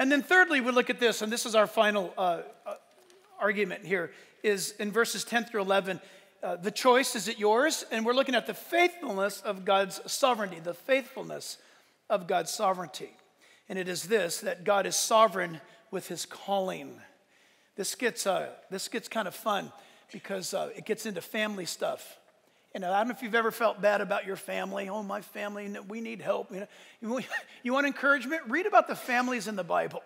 Speaker 1: And then, thirdly, we look at this, and this is our final uh, uh, argument here, is in verses 10 through 11. Uh, the choice is it yours? And we're looking at the faithfulness of God's sovereignty, the faithfulness of God's sovereignty. And it is this that God is sovereign with his calling. This gets, uh, this gets kind of fun because uh, it gets into family stuff. And I don't know if you've ever felt bad about your family. Oh, my family, we need help. You, know, you want encouragement? Read about the families in the Bible.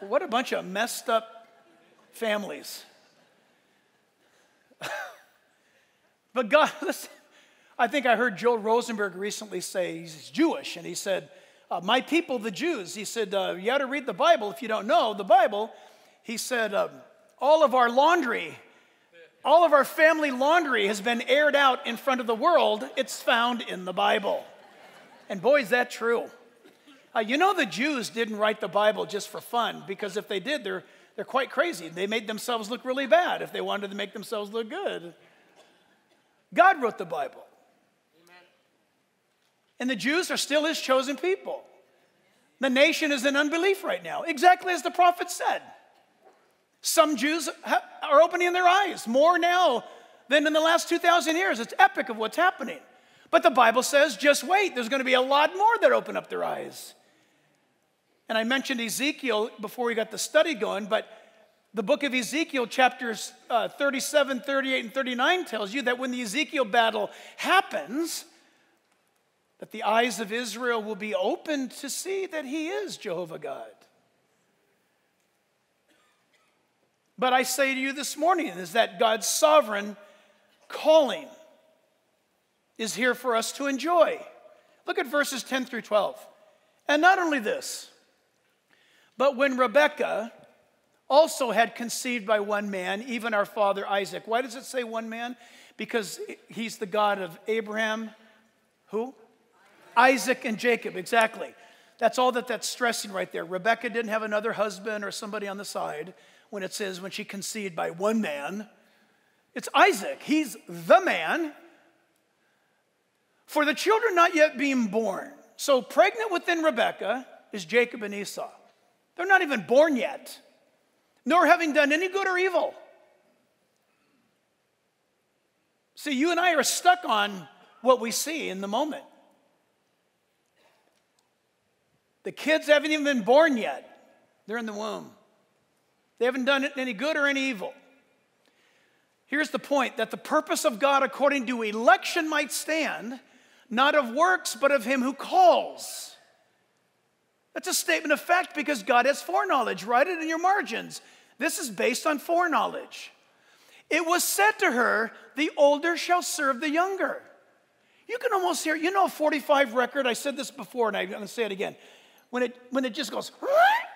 Speaker 1: What a bunch of messed up families. but God, listen, I think I heard Joel Rosenberg recently say, he's Jewish, and he said, uh, My people, the Jews, he said, uh, You got to read the Bible if you don't know the Bible. He said, uh, All of our laundry, all of our family laundry has been aired out in front of the world. It's found in the Bible. And boy, is that true. Uh, you know, the Jews didn't write the Bible just for fun, because if they did, they're, they're quite crazy. They made themselves look really bad if they wanted to make themselves look good. God wrote the Bible. And the Jews are still his chosen people. The nation is in unbelief right now, exactly as the prophet said. Some Jews are opening their eyes more now than in the last 2,000 years. It's epic of what's happening. But the Bible says, just wait, there's going to be a lot more that open up their eyes. And I mentioned Ezekiel before we got the study going, but the book of Ezekiel, chapters uh, 37, 38, and 39, tells you that when the Ezekiel battle happens, that the eyes of Israel will be opened to see that he is Jehovah God. But I say to you this morning is that God's sovereign calling is here for us to enjoy. Look at verses 10 through 12. And not only this, but when Rebekah also had conceived by one man, even our father Isaac. Why does it say one man? Because he's the God of Abraham, who? Isaac and Jacob, exactly. That's all that that's stressing right there. Rebecca didn't have another husband or somebody on the side when it says when she conceived by one man. It's Isaac. He's the man. For the children not yet being born. So pregnant within Rebecca is Jacob and Esau. They're not even born yet, nor having done any good or evil. See, you and I are stuck on what we see in the moment. The kids haven't even been born yet, they're in the womb. They haven't done any good or any evil. Here's the point that the purpose of God according to election might stand, not of works, but of him who calls. That's a statement of fact because God has foreknowledge. Write it in your margins. This is based on foreknowledge. It was said to her, The older shall serve the younger. You can almost hear, you know, a 45 record. I said this before and I'm going to say it again when it, when it just goes,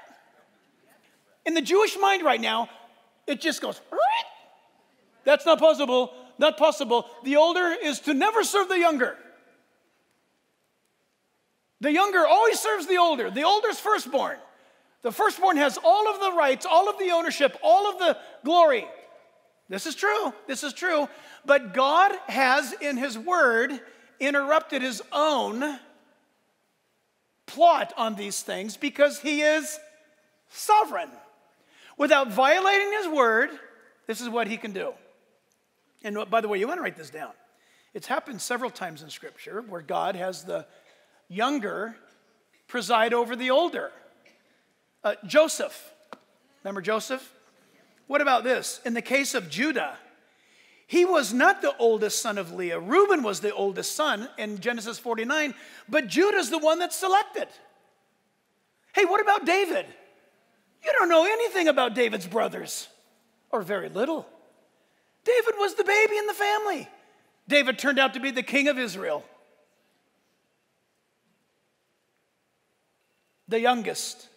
Speaker 1: in the Jewish mind right now, it just goes, that's not possible, not possible. The older is to never serve the younger. The younger always serves the older. The older's firstborn. The firstborn has all of the rights, all of the ownership, all of the glory. This is true. This is true. But God has, in His Word, interrupted His own plot on these things because he is sovereign. Without violating his word, this is what he can do. And by the way, you want to write this down. It's happened several times in Scripture where God has the younger preside over the older. Uh, Joseph, remember Joseph? What about this? In the case of Judah, he was not the oldest son of Leah. Reuben was the oldest son in Genesis 49, but Judah's the one that's selected. Hey, what about David? You don't know anything about David's brothers, or very little. David was the baby in the family. David turned out to be the king of Israel, the youngest.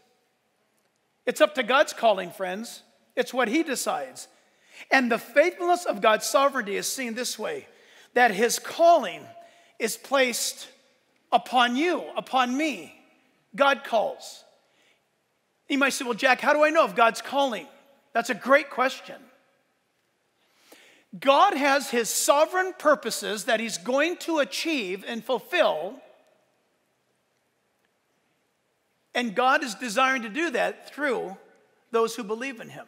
Speaker 1: It's up to God's calling, friends. It's what he decides. And the faithfulness of God's sovereignty is seen this way that his calling is placed upon you, upon me. God calls. You might say, Well, Jack, how do I know if God's calling? That's a great question. God has his sovereign purposes that he's going to achieve and fulfill. And God is desiring to do that through those who believe in him.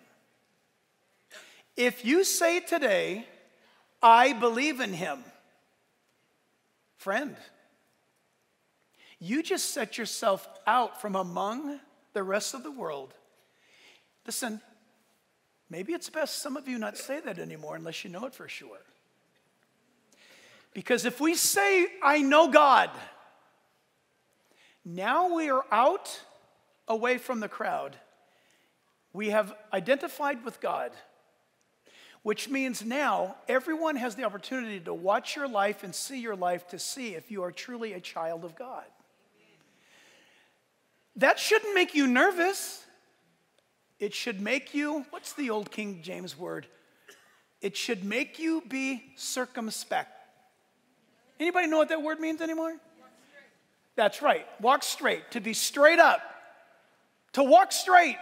Speaker 1: If you say today, I believe in him, friend, you just set yourself out from among the rest of the world. Listen, maybe it's best some of you not say that anymore unless you know it for sure. Because if we say, I know God, now we are out away from the crowd. We have identified with God which means now everyone has the opportunity to watch your life and see your life to see if you are truly a child of God. That shouldn't make you nervous. It should make you, what's the old King James word? It should make you be circumspect. Anybody know what that word means anymore? That's right. Walk straight, to be straight up, to walk straight,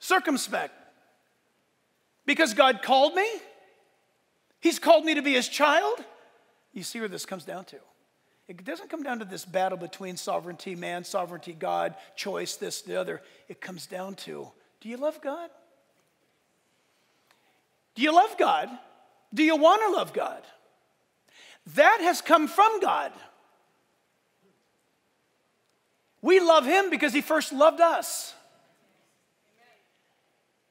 Speaker 1: circumspect. Because God called me, He's called me to be His child. You see where this comes down to. It doesn't come down to this battle between sovereignty, man, sovereignty, God, choice, this, the other. It comes down to do you love God? Do you love God? Do you want to love God? That has come from God. We love Him because He first loved us.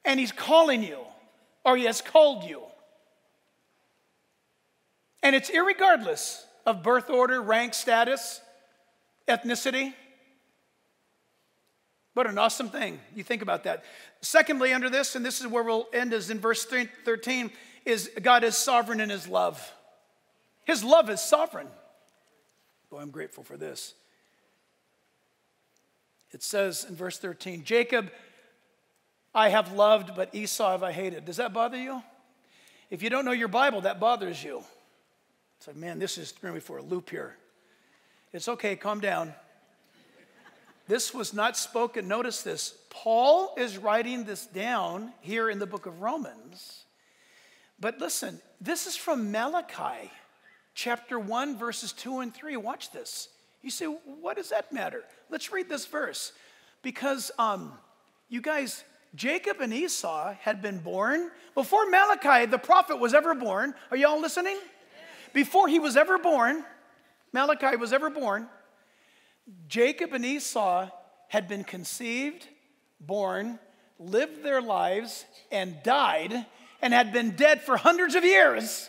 Speaker 1: And He's calling you, or He has called you. And it's irregardless of birth order, rank, status, ethnicity. What an awesome thing. You think about that. Secondly, under this, and this is where we'll end, is in verse 13, is God is sovereign in his love. His love is sovereign. Boy, I'm grateful for this. It says in verse 13, Jacob I have loved, but Esau have I hated. Does that bother you? If you don't know your Bible, that bothers you. It's like, man, this is throwing me for a loop here. It's okay, calm down. This was not spoken. Notice this. Paul is writing this down here in the book of Romans. But listen, this is from Malachi, chapter 1, verses 2 and 3. Watch this. You say, what does that matter? Let's read this verse. Because um, you guys, Jacob and Esau had been born before Malachi, the prophet, was ever born. Are y'all listening? Before he was ever born, Malachi was ever born, Jacob and Esau had been conceived, born, lived their lives, and died, and had been dead for hundreds of years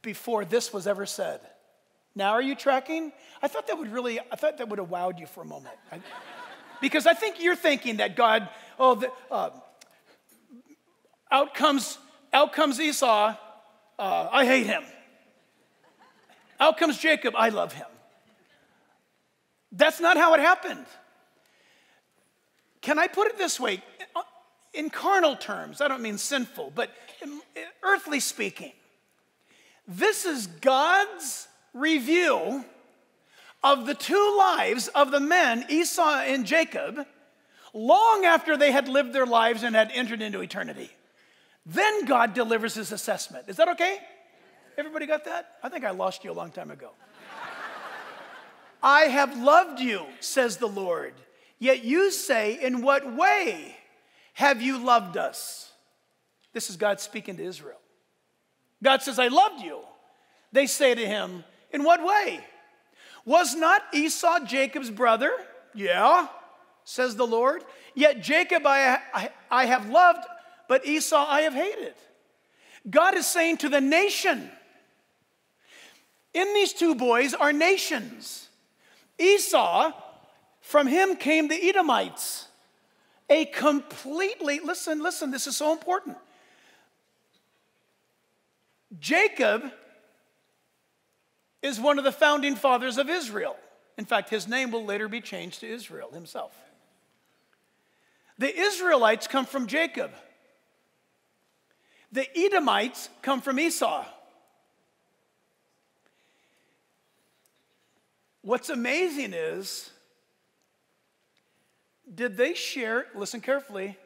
Speaker 1: before this was ever said. Now, are you tracking? I thought that would really, I thought that would have wowed you for a moment. I, because I think you're thinking that God, oh, the, uh, out comes, out comes Esau, uh, I hate him. Out comes Jacob, I love him. That's not how it happened. Can I put it this way? In carnal terms, I don't mean sinful, but earthly speaking, this is God's review of the two lives of the men, Esau and Jacob, long after they had lived their lives and had entered into eternity. Then God delivers his assessment. Is that okay? Everybody got that? I think I lost you a long time ago. I have loved you, says the Lord. Yet you say, In what way have you loved us? This is God speaking to Israel. God says, I loved you. They say to him, In what way? Was not Esau Jacob's brother? Yeah, says the Lord. Yet Jacob I, I, I have loved, but Esau I have hated. God is saying to the nation, in these two boys are nations. Esau, from him came the Edomites. A completely, listen, listen, this is so important. Jacob is one of the founding fathers of Israel. In fact, his name will later be changed to Israel himself. The Israelites come from Jacob. The Edomites come from Esau. What's amazing is, did they share, listen carefully,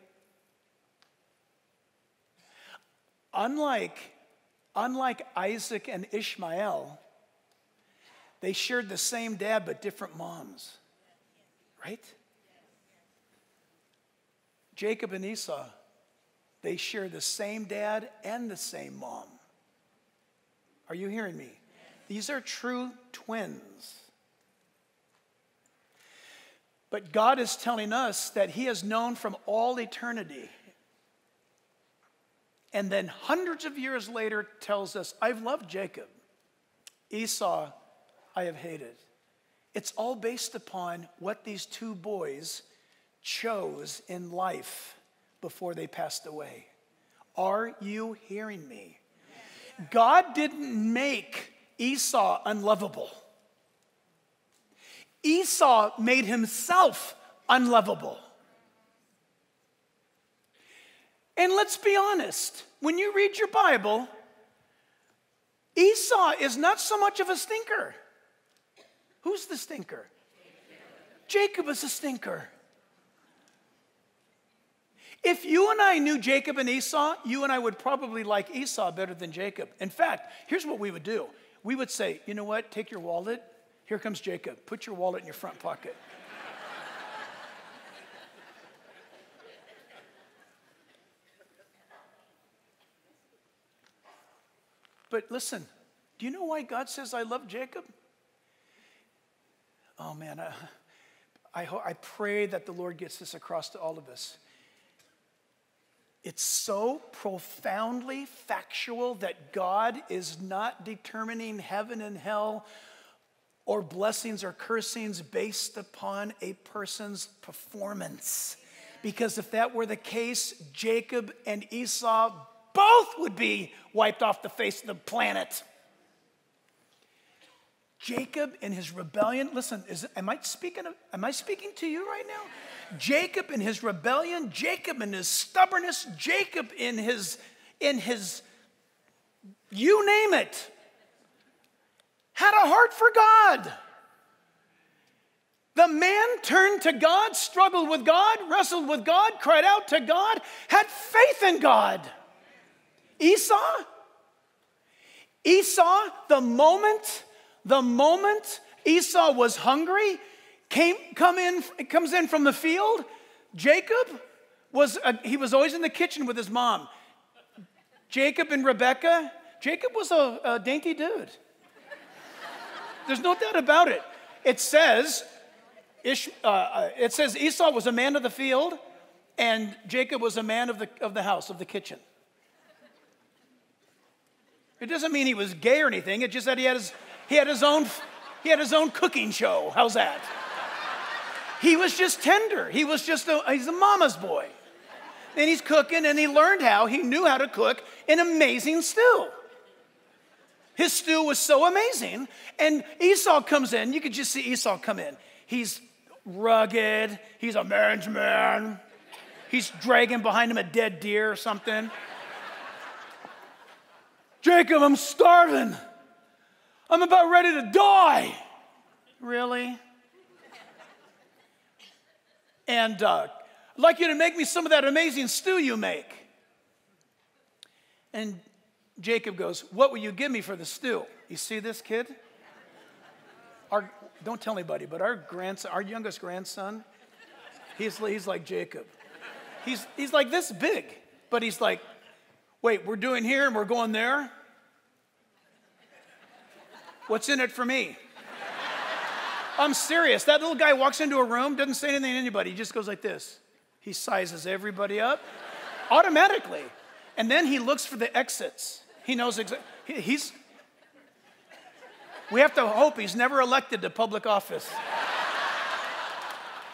Speaker 1: unlike, unlike Isaac and Ishmael, they shared the same dad but different moms, right? Jacob and Esau, they share the same dad and the same mom. Are you hearing me? These are true twins. But God is telling us that He has known from all eternity. And then hundreds of years later tells us, I've loved Jacob. Esau, I have hated. It's all based upon what these two boys chose in life before they passed away. Are you hearing me? God didn't make Esau unlovable. Esau made himself unlovable. And let's be honest, when you read your Bible, Esau is not so much of a stinker. Who's the stinker? Jacob is a stinker. If you and I knew Jacob and Esau, you and I would probably like Esau better than Jacob. In fact, here's what we would do we would say, you know what, take your wallet. Here comes Jacob. Put your wallet in your front pocket. but listen, do you know why God says, I love Jacob? Oh man, I, I, I pray that the Lord gets this across to all of us. It's so profoundly factual that God is not determining heaven and hell or blessings or cursings based upon a person's performance. Because if that were the case, Jacob and Esau both would be wiped off the face of the planet. Jacob in his rebellion, listen, is, am, I speaking am I speaking to you right now? Jacob in his rebellion, Jacob in his stubbornness, Jacob in his, in his, you name it, had a heart for God. The man turned to God, struggled with God, wrestled with God, cried out to God, had faith in God. Esau, Esau, the moment the moment Esau was hungry, came, come in, comes in from the field, Jacob was, a, he was always in the kitchen with his mom. Jacob and Rebecca, Jacob was a, a dainty dude. There's no doubt about it. It says, Ish, uh, uh, it says Esau was a man of the field, and Jacob was a man of the, of the house, of the kitchen. It doesn't mean he was gay or anything. It just that he had his he had his own, he had his own cooking show. How's that? He was just tender. He was just a, he's a mama's boy. And he's cooking and he learned how, he knew how to cook an amazing stew. His stew was so amazing. And Esau comes in, you could just see Esau come in. He's rugged, he's a man's man. He's dragging behind him a dead deer or something. Jacob, I'm starving. I'm about ready to die. Really? And uh, I'd like you to make me some of that amazing stew you make. And Jacob goes, What will you give me for the stew? You see this kid? Our, don't tell anybody, but our grandson, our youngest grandson, he's, he's like Jacob. He's, he's like this big, but he's like, Wait, we're doing here and we're going there? What's in it for me? I'm serious. That little guy walks into a room, doesn't say anything to anybody, he just goes like this. He sizes everybody up automatically. And then he looks for the exits. He knows exactly. He's. We have to hope he's never elected to public office.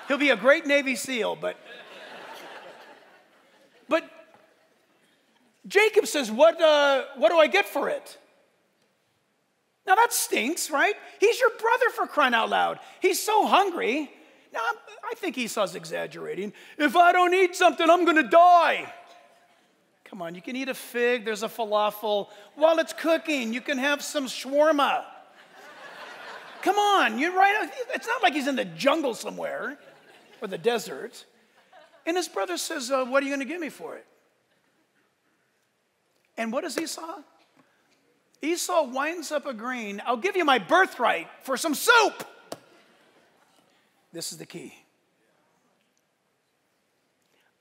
Speaker 1: He'll be a great Navy SEAL, but. But Jacob says, What, uh, what do I get for it? Now that stinks, right? He's your brother for crying out loud. He's so hungry. Now, I think Esau's exaggerating. If I don't eat something, I'm gonna die. Come on, you can eat a fig, there's a falafel. While it's cooking, you can have some shawarma. Come on, you're right. It's not like he's in the jungle somewhere or the desert. And his brother says, uh, What are you gonna give me for it? And what does Esau? Esau winds up agreeing, I'll give you my birthright for some soup. This is the key.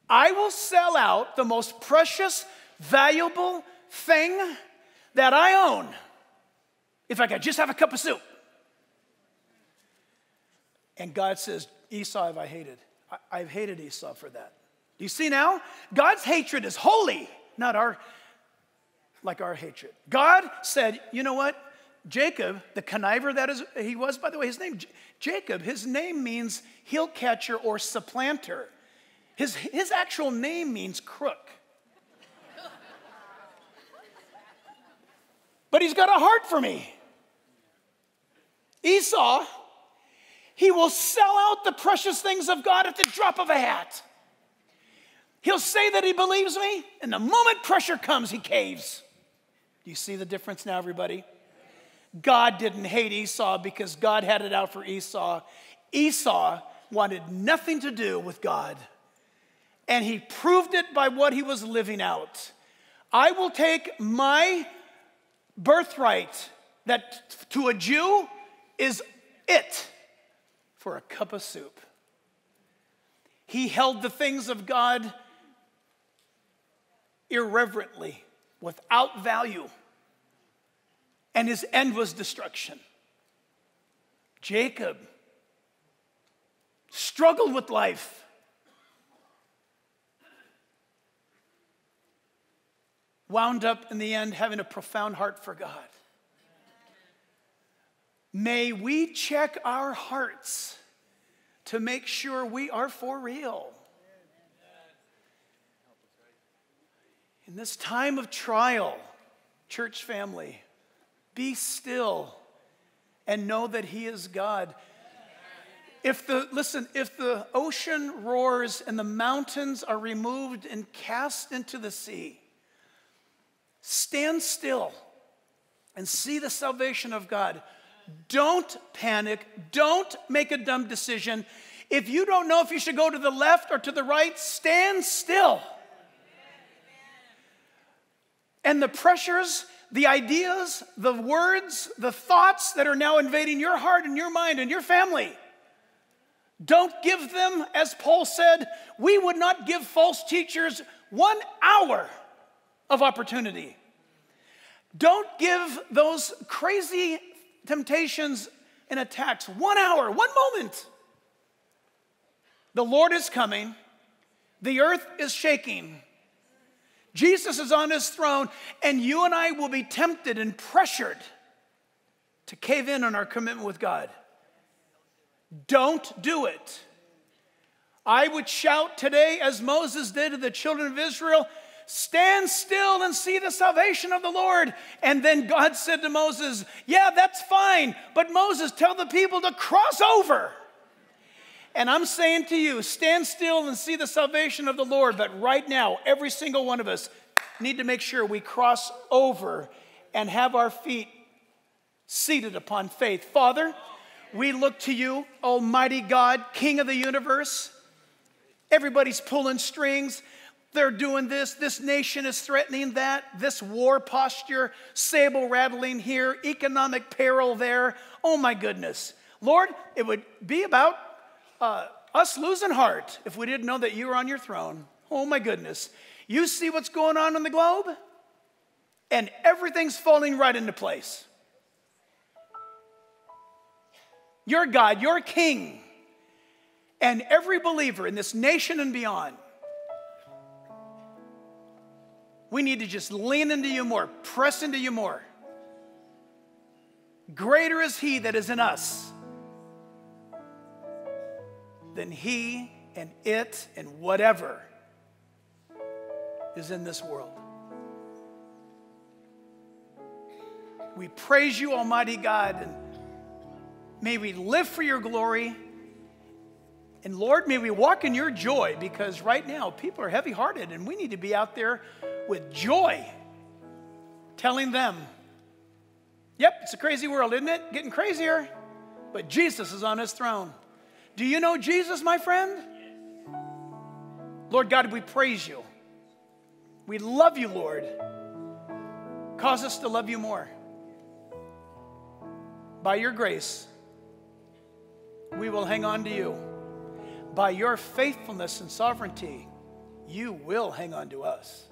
Speaker 1: I will sell out the most precious, valuable thing that I own if I could just have a cup of soup. And God says, Esau have I hated. I, have hated Esau for that. Do you see now? God's hatred is holy, not our like our hatred. God said, you know what? Jacob, the conniver that is, he was, by the way, his name, Jacob, his name means heel catcher or supplanter. His, his actual name means crook. but he's got a heart for me. Esau, He will sell out the precious things of God at the drop of a hat. He'll say that he believes me, and the moment pressure comes, he caves. Do you see the difference now, everybody? God didn't hate Esau because God had it out for Esau. Esau wanted nothing to do with God, and he proved it by what he was living out. I will take my birthright that to a Jew is it for a cup of soup. He held the things of God irreverently, without value, and his end was destruction. Jacob struggled with life. Wound up in the end having a profound heart for God. May we check our hearts to make sure we are for real. In this time of trial, church family, be still and know that He is God. If the, listen, if the ocean roars and the mountains are removed and cast into the sea, stand still and see the salvation of God. Don't panic. Don't make a dumb decision. If you don't know if you should go to the left or to the right, stand still. And the pressures, the ideas, the words, the thoughts that are now invading your heart and your mind and your family, don't give them, as Paul said, we would not give false teachers one hour of opportunity. Don't give those crazy temptations and attacks one hour, one moment. The Lord is coming, the earth is shaking. Jesus is on his throne, and you and I will be tempted and pressured to cave in on our commitment with God. Don't do it. I would shout today, as Moses did to the children of Israel Stand still and see the salvation of the Lord. And then God said to Moses, Yeah, that's fine, but Moses, tell the people to cross over. And I'm saying to you, stand still and see the salvation of the Lord. But right now, every single one of us need to make sure we cross over and have our feet seated upon faith. Father, we look to you, Almighty God, King of the universe. Everybody's pulling strings. They're doing this. This nation is threatening that. This war posture, sable rattling here, economic peril there. Oh my goodness. Lord, it would be about uh, us losing heart if we didn't know that you were on your throne. Oh my goodness. You see what's going on in the globe? And everything's falling right into place. Your God, your King, and every believer in this nation and beyond We need to just lean into you more, press into you more. Greater is He that is in us than He and it and whatever is in this world. We praise you, Almighty God, and may we live for your glory. And Lord, may we walk in your joy because right now people are heavy hearted and we need to be out there with joy, telling them, Yep, it's a crazy world, isn't it? Getting crazier. But Jesus is on his throne. Do you know Jesus, my friend? Lord God, we praise you. We love you, Lord. Cause us to love you more. By your grace, we will hang on to you. By your faithfulness and sovereignty, you will hang on to us.